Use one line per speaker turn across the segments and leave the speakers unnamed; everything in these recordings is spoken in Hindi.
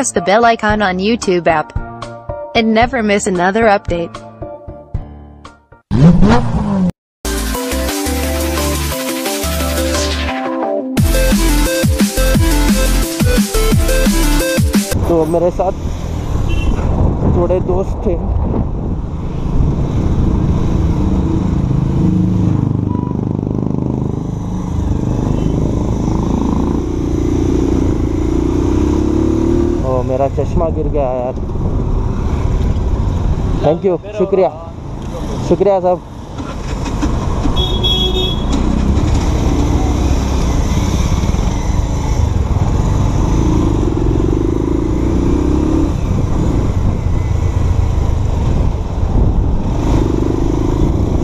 press the bell icon on YouTube app and never miss another update.
तो मेरे साथ थोड़े दोस्त थे मेरा चश्मा गिर गया यार। थैंक यू शुक्रिया। शुक्रिया साहब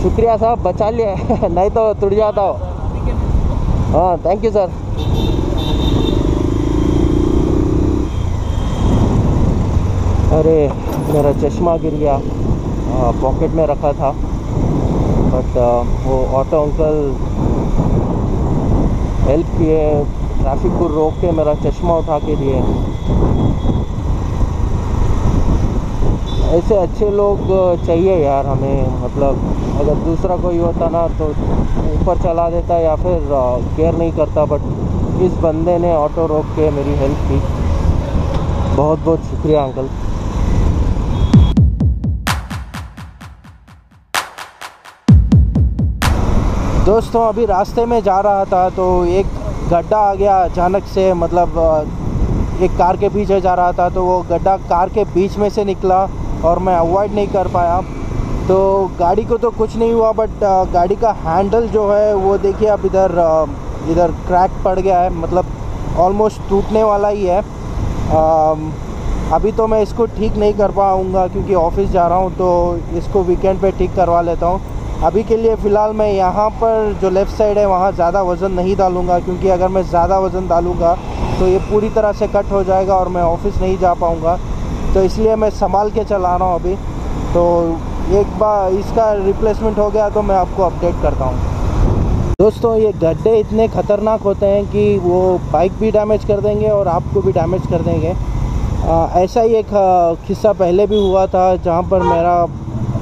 शुक्रिया साहब बचा लिए नहीं तो टूट जाता हो। हाँ थैंक यू सर अरे, मेरा चश्मा गिर गया। पॉकेट में रखा था। बट वो ऑटो अंकल हेल्प किए ट्रैफ़िक को रोक के मेरा चश्मा उठा के दिए। ऐसे अच्छे लोग चाहिए यार हमें मतलब अगर दूसरा कोई होता ना तो ऊपर चला देता या फिर केयर नहीं करता। बट इस बंदे ने ऑटो रोक के मेरी हेल्प की। बहुत बहुत शुक्रिया अंकल दोस्तों, अभी रास्ते में जा रहा था तो एक गड्ढा आ गया अचानक से मतलब एक कार के पीछे जा रहा था तो वो गड्ढा कार के बीच में से निकला और मैं अवॉइड नहीं कर पाया। तो गाड़ी को तो कुछ नहीं हुआ, बट गाड़ी का हैंडल जो है वो देखिए अब इधर इधर क्रैक पड़ गया है मतलब ऑलमोस्ट टूटने वाला ही है। अभी तो मैं इसको ठीक नहीं कर पाऊँगा क्योंकि ऑफ़िस जा रहा हूँ तो इसको वीकेंड पे ठीक करवा लेता हूँ। अभी के लिए फ़िलहाल मैं यहाँ पर जो लेफ़्ट साइड है वहाँ ज़्यादा वज़न नहीं डालूँगा क्योंकि अगर मैं ज़्यादा वज़न डालूँगा तो ये पूरी तरह से कट हो जाएगा और मैं ऑफ़िस नहीं जा पाऊँगा। तो इसलिए मैं संभाल के चला रहा हूँ अभी। तो एक बार इसका रिप्लेसमेंट हो गया तो मैं आपको अपडेट करता हूँ। दोस्तों ये गड्ढे इतने ख़तरनाक होते हैं कि वो बाइक भी डैमेज कर देंगे और आपको भी डैमेज कर देंगे। आ, ऐसा ही एक किस्सा पहले भी हुआ था जहाँ पर मेरा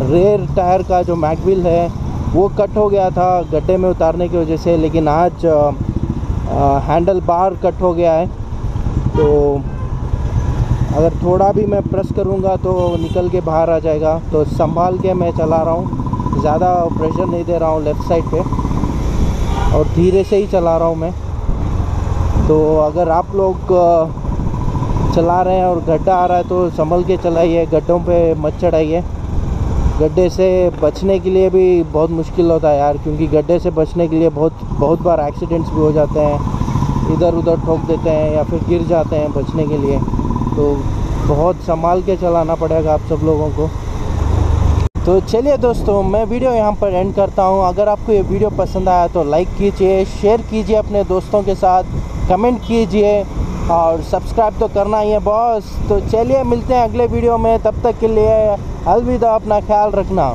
रेयर टायर का जो मैकविल है वो कट हो गया था गड्ढे में उतारने की वजह से लेकिन आज आ, हैंडल बार कट हो गया है। तो अगर थोड़ा भी मैं प्रेस करूँगा तो निकल के बाहर आ जाएगा। तो संभाल के मैं चला रहा हूँ। ज़्यादा प्रेशर नहीं दे रहा हूँ लेफ़्ट साइड पे। और धीरे से ही चला रहा हूँ मैं। तो अगर आप लोग चला रहे हैं और गड्ढा आ रहा है तो संभल के चलाइए। गड्ढों पे मत चढ़ाइए। गड्ढे से बचने के लिए भी बहुत मुश्किल होता है यार, क्योंकि गड्ढे से बचने के लिए बहुत बहुत बार एक्सीडेंट्स भी हो जाते हैं। इधर उधर ठोक देते हैं या फिर गिर जाते हैं बचने के लिए। तो बहुत संभाल के चलाना पड़ेगा आप सब लोगों को। तो चलिए दोस्तों, मैं वीडियो यहाँ पर एंड करता हूँ। अगर आपको ये वीडियो पसंद आया तो लाइक कीजिए शेयर कीजिए अपने दोस्तों के साथ कमेंट कीजिए और सब्सक्राइब तो करना ही है बॉस। तो चलिए मिलते हैं अगले वीडियो में, तब तक के लिए अलविदा अपना ख्याल रखना.